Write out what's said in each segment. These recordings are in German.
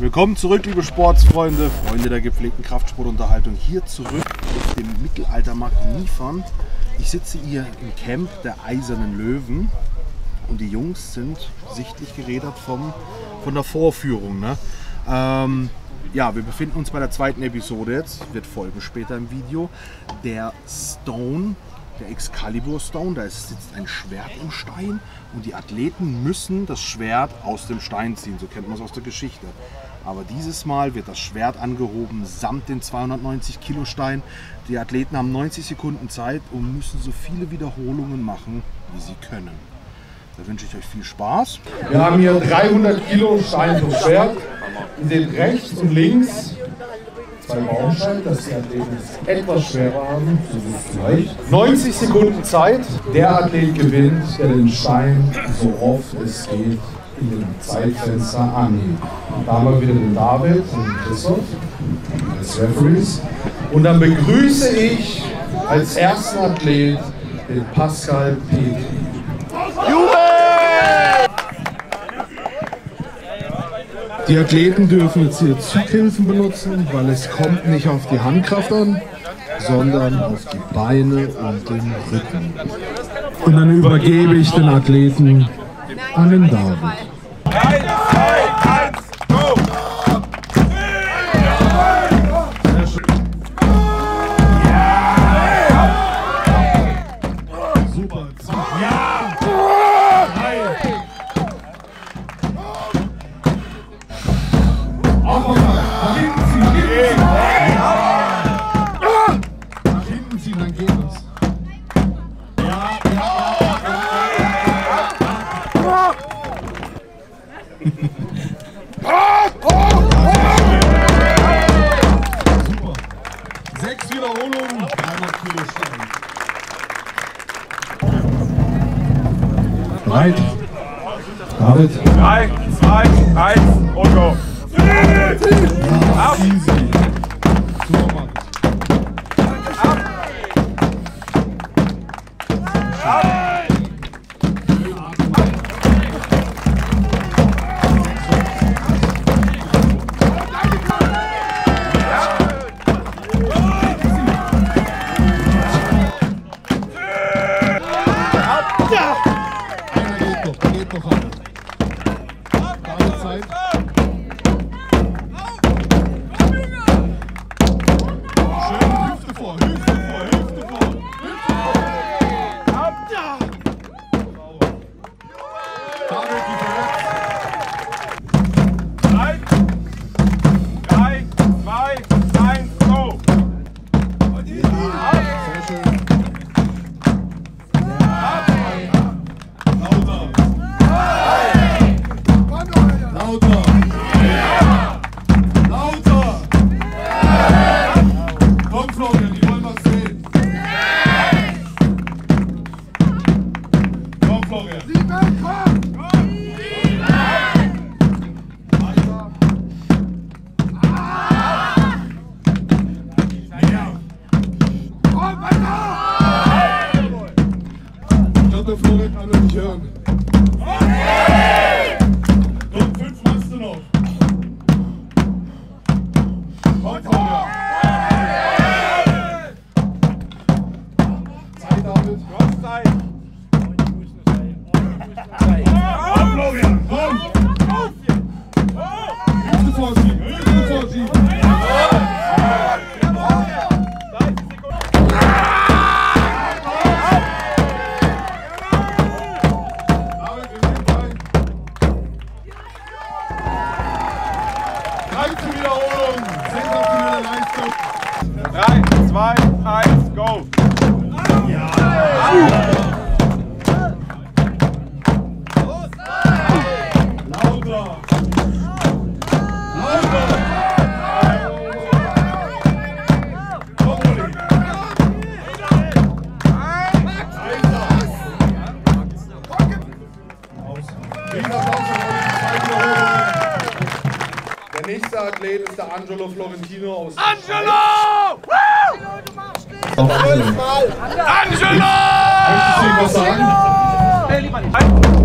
Willkommen zurück, liebe Sportsfreunde, Freunde der gepflegten Kraftsportunterhaltung. Hier zurück auf dem Mittelaltermarkt Niefern. Ich sitze hier im Camp der Eisernen Löwen und die Jungs sind sichtlich gerädert vom, von der Vorführung. Ne? Ähm, ja, wir befinden uns bei der zweiten Episode jetzt, wird folgen später im Video. Der Stone, der Excalibur Stone, da sitzt ein Schwert im Stein und die Athleten müssen das Schwert aus dem Stein ziehen, so kennt man es aus der Geschichte. Aber dieses Mal wird das Schwert angehoben samt den 290 Kilo Stein. Die Athleten haben 90 Sekunden Zeit und müssen so viele Wiederholungen machen, wie sie können. Da wünsche ich euch viel Spaß. Wir haben hier 300 Kilo Stein zum Schwert. Ihr seht rechts und links zwei Baumsteine, dass die Athleten es etwas schwerer haben, so wie vielleicht. 90 Sekunden Zeit. Der Athlet gewinnt, der den Stein so oft es geht dem Zeitfenster anhebt. Da haben wir wieder den David und Christoph als Referees. Und dann begrüße ich als ersten Athlet den Pascal Petri. Die Athleten dürfen jetzt hier Zughilfen benutzen, weil es kommt nicht auf die Handkraft an, sondern auf die Beine und den Rücken. Und dann übergebe ich den Athleten an den David. Super. Bereit? David? 3, 2, 1 und go. Mann. Einer 13 Wiederholungen. Sensationelle Leistung. 3, 2, 1, go. Lauter. Der Angelo Florentino aus Angelo! Angelo! Angelo! Möchtest du ihm was sagen? 3, 2, 1,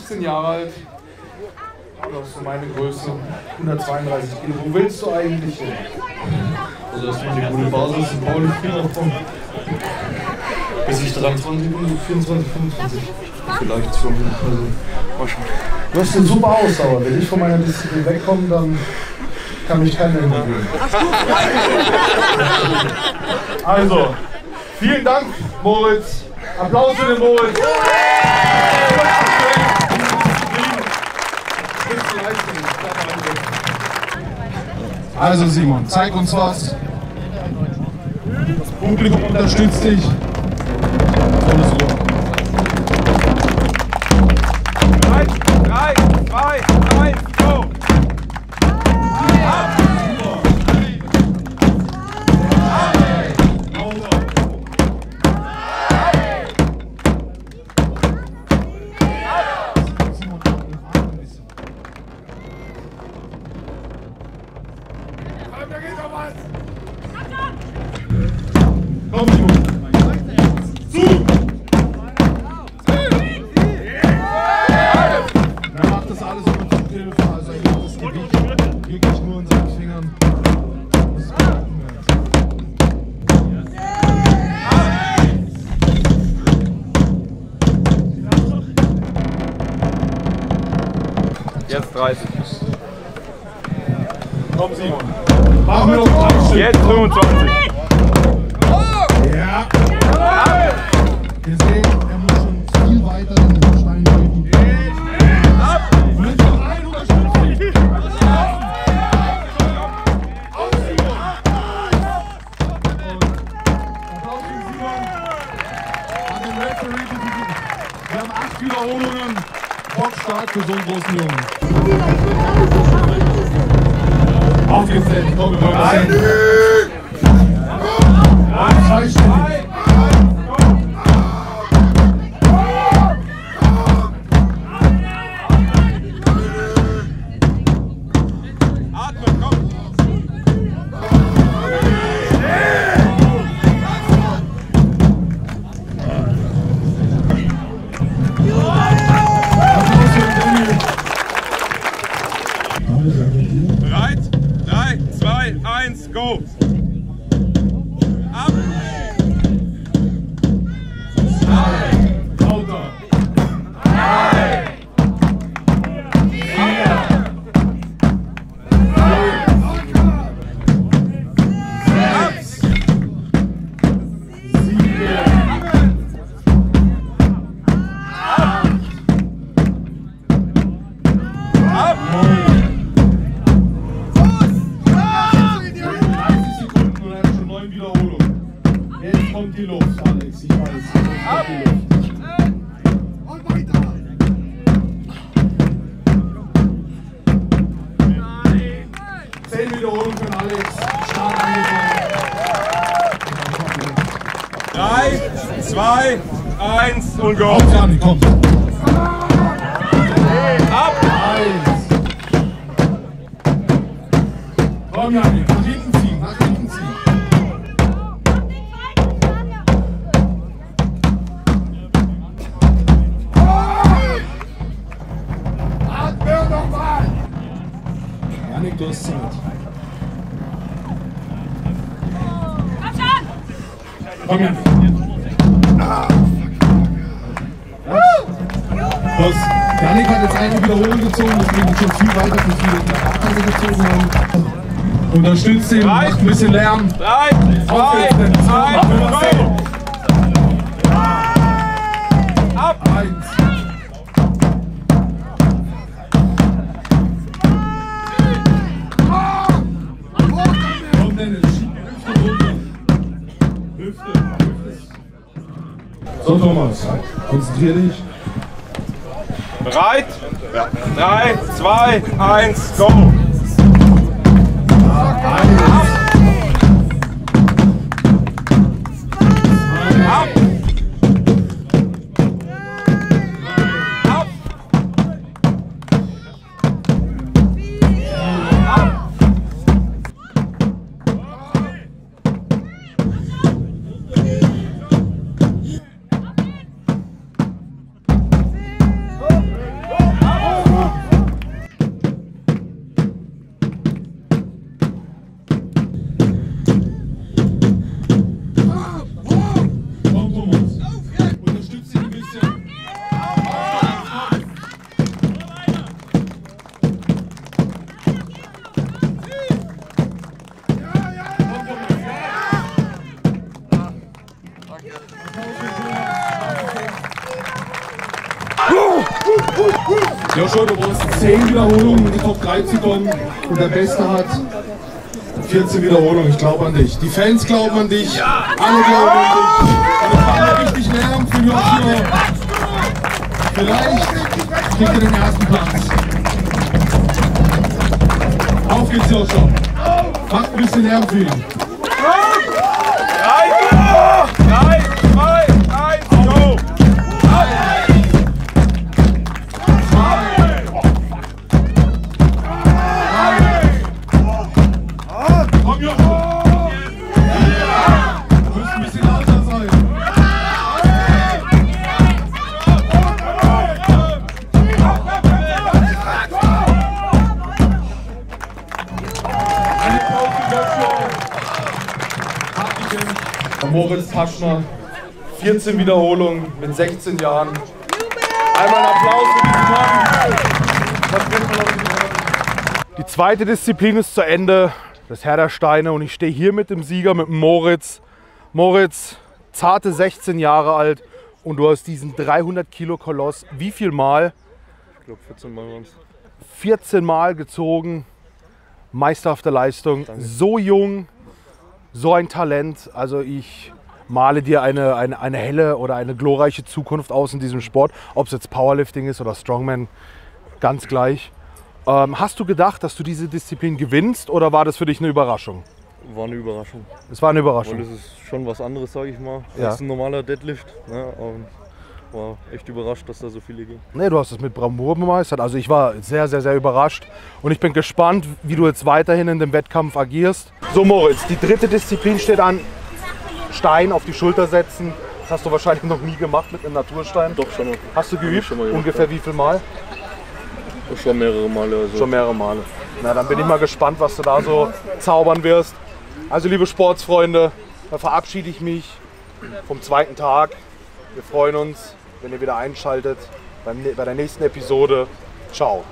16 Jahre alt, du hast so meine Größe, 132 Kilo. Wo willst du eigentlich hin? Also erstmal eine gute Basis in Pauli kommen. Bis ich 23 bin, 24, 25. Vielleicht schon. Also, mal schon. Du hast eine super Ausdauer. Wenn ich von meiner Disziplin wegkomme, dann kann mich keiner interviewen. Also, vielen Dank, Moritz. Applaus für den Moritz. Also Simon, zeig uns was. Das Publikum unterstützt dich. Drei, drei, zwei, Komm, Simon. Jetzt 25. und go. Auf, Janik, komm. Ab. Eins. Komm, Janik, nach hinten ziehen, nach hinten ziehen. Atme nochmal. Janik, du hast Zeit. Komm, Janik. Los. Janik hat jetzt eine Wiederholung gezogen, deswegen schon viel weiter für viele Nachteile gezogen haben. Unterstützt ihn, macht ein bisschen Lärm. Drei, zwei, und go. Ab. Eins. So, Thomas, konzentrier dich. Bereit? Ja. Drei, zwei, eins, go. Joshua, du brauchst 10 Wiederholungen, um in die Top 3 zu kommen. Und der Beste hat 14 Wiederholungen. Ich glaube an dich. Die Fans glauben an dich. Alle glauben an dich. Und es war richtig Lärm für Joshua. Vielleicht kriegt er den ersten Platz. Auf geht's, Joshua. Macht ein bisschen Lärm für ihn. Moritz Taschner, 14 Wiederholungen mit 16 Jahren. Einmal Applaus für diesen Mann. Die zweite Disziplin ist zu Ende, das Herr der Steine. Und ich stehe hier mit dem Sieger, mit Moritz. Moritz, zarte 16 Jahre alt und du hast diesen 300 Kilo Koloss wie viel Mal? Ich glaube 14 Mal waren es. 14 Mal gezogen. Meisterhafte Leistung. So jung, so ein Talent. Also ich male dir eine, eine, eine helle oder eine glorreiche Zukunft aus in diesem Sport. Ob es jetzt Powerlifting ist oder Strongman, ganz gleich. Ähm, hast du gedacht, dass du diese Disziplin gewinnst oder war das für dich eine Überraschung? War eine Überraschung. Es war eine Weil Überraschung. das ist schon was anderes, sage ich mal, Ja. als ein normaler Deadlift. Ne? War echt überrascht, dass da so viele gehen. Nee, du hast es mit Bravour bemeistert. Also ich war sehr, sehr, sehr überrascht. Und ich bin gespannt, wie du jetzt weiterhin in dem Wettkampf agierst. So Moritz, die dritte Disziplin steht an. Stein auf die Schulter setzen. Das hast du wahrscheinlich noch nie gemacht mit einem Naturstein. Doch schon, mal- Hast du geübt? schon mal gemacht, Ungefähr wie viel Mal? schon mehrere Male. Also Schon mehrere Male. Na, dann bin ich mal gespannt, was du da so zaubern wirst. Also liebe Sportsfreunde, da verabschiede ich mich vom zweiten Tag. Wir freuen uns, wenn ihr wieder einschaltet beim, bei der nächsten Episode. Ciao.